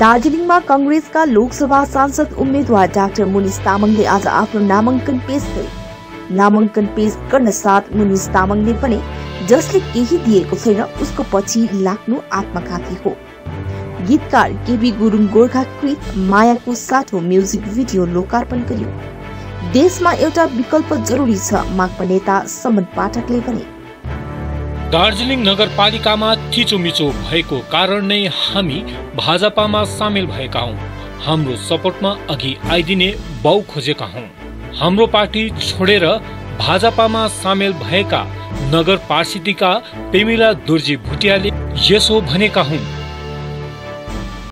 दार्जिलिङमा कंग्रेसका लोकसभा सांसद उम्मेद्वार डाक्टर मुनिस तामाङले आज आफ्नो नामाङ्कन पेश गरे नामाङ्कन पेश गर्न साथ मुनिस तामाङले भने जसले केही दिएको छैन उसको पछि लाग्नु आत्मघाती हो। गीतकार केबी गुरुङ गोर्खाकृत मायाको साठो म्युजिक भिडियो लोकार्पण गरियो। देशमा एउटा विकल्प जरुरी छ माकपा नेता समन पाठकले भने। दार्जिलिङ नगरपालिकामा थिचोमिचो भएको कारण नै हामी भाजपामा सामेल भएका हौँ। हाम्रो सपोर्टमा अघि आइदिने बाउ खोजेका हौँ। हाम्रो पार्टी छोडेर भाजपामा सामेल भएका नगर पार्षदीका पेमिला दुर्जी भुटियाले यसो भनेका हुन्।